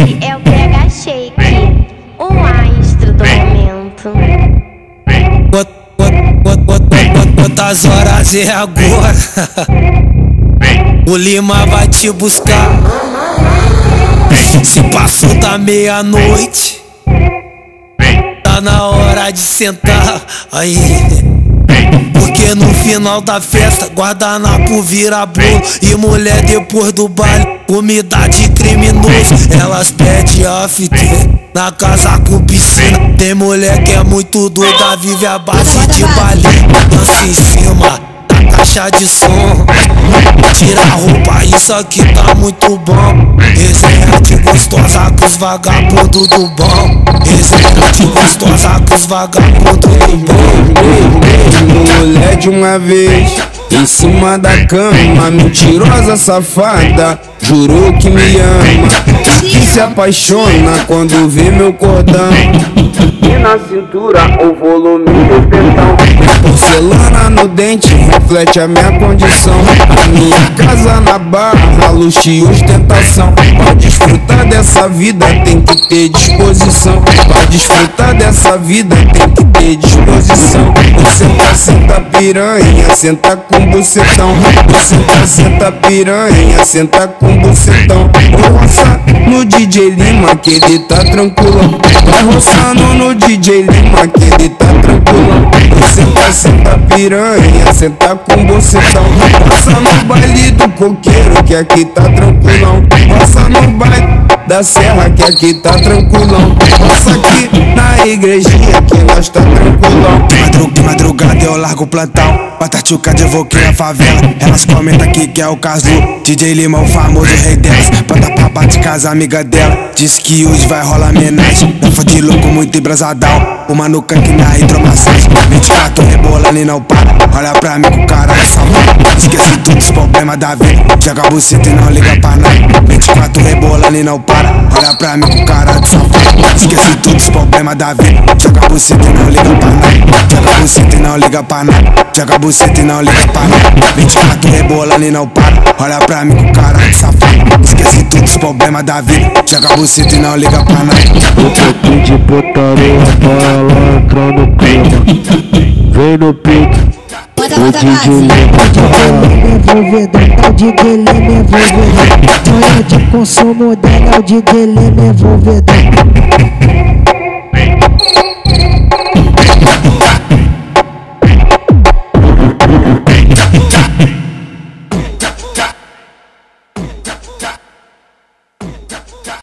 Esse é o PH Shake, o maestro do momento. Quantas horas é agora? O Lima vai te buscar. Se passou da meia-noite, tá na hora de sentar. Aí. No final da festa, guardanapo vira bolo. E mulher depois do baile, comida de criminoso Elas pedem after na casa com piscina. Tem mulher que é muito doida, vive a base de baile. Dança em cima da caixa de som. Tira a roupa, isso aqui tá muito bom. Gostosa com os vagabundos do bom. De gostosa com os vagabundos do bom. Mulher de uma vez em cima da cama, mentirosa safada Jurou que me ama Que se apaixona quando vê meu cordão. E na cintura o volume do pentão Porcelana no dente reflete a minha condição. A minha casa na barra, luxo e ostentação. Pra desfrutar dessa vida tem que ter disposição. Pra desfrutar dessa vida tem que ter disposição. Você tá senta piranha, senta com bucetão. Você tá senta piranha, senta com bucetão. Vou roçar no DJ Lima que ele tá tranquilão. Vai roçando no DJ Lima que ele tá tá senta piranha, senta com bucetão Passa no baile do coqueiro que aqui tá tranquilão. Passa no baile da serra que aqui tá tranquilão. Passa aqui na igrejinha que nós tá tranquilão. De madrugada eu largo o plantão Bota tchuca de voquinha na favela. Elas comentam que é o caso do DJ Limão, famoso rei delas. Bota pra bate casa amiga dela. Diz que hoje vai rolar homenagem. Não de louco, muito embrasadão Uma no canque na hidromassagem. 24 rebolando e não para. Olha pra mim com cara de salvado Esquece tudo os problemas da vida. Joga a buceta e não liga pra nada 24 rebolando e não para. Olha pra mim com cara de safado. Esquece tudo os problemas da vida. Joga a buceta e não liga pra nada liga pra nada Joga a buceta e não liga pra nada 24 rebolando e não para Olha pra mim com cara de safado Esquece tudo os problemas da vida Joga a buceta e não liga pra nada Um pouquinho de putaria pra ela entrar no clima Vem no pique bota base. envolvedão, tá o DJ Leme envolvedão Manhã de consumo dela, é o DJ Leme envolvedão